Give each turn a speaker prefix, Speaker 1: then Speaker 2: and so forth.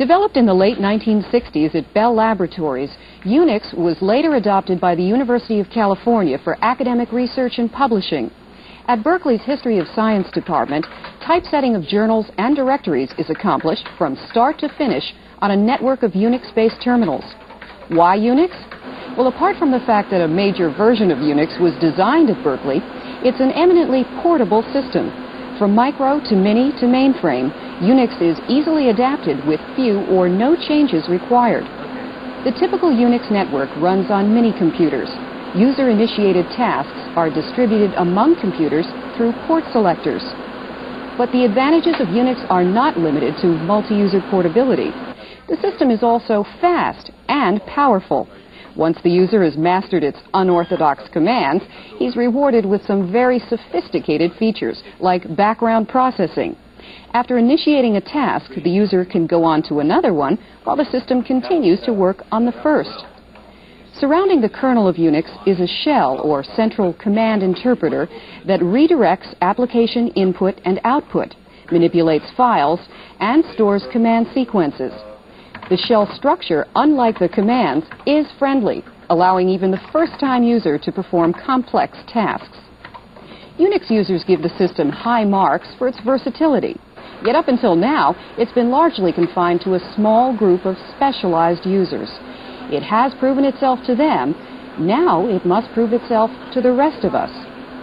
Speaker 1: Developed in the late 1960s at Bell Laboratories, Unix was later adopted by the University of California for academic research and publishing. At Berkeley's History of Science department, typesetting of journals and directories is accomplished from start to finish on a network of Unix-based terminals. Why Unix? Well, apart from the fact that a major version of Unix was designed at Berkeley, it's an eminently portable system. From micro to mini to mainframe, Unix is easily adapted with few or no changes required. The typical Unix network runs on mini-computers. User-initiated tasks are distributed among computers through port selectors. But the advantages of Unix are not limited to multi-user portability. The system is also fast and powerful. Once the user has mastered its unorthodox commands, he's rewarded with some very sophisticated features, like background processing. After initiating a task, the user can go on to another one while the system continues to work on the first. Surrounding the kernel of Unix is a shell or central command interpreter that redirects application input and output, manipulates files, and stores command sequences. The shell structure, unlike the commands, is friendly, allowing even the first-time user to perform complex tasks. Unix users give the system high marks for its versatility. Yet up until now, it's been largely confined to a small group of specialized users. It has proven itself to them. Now it must prove itself to the rest of us.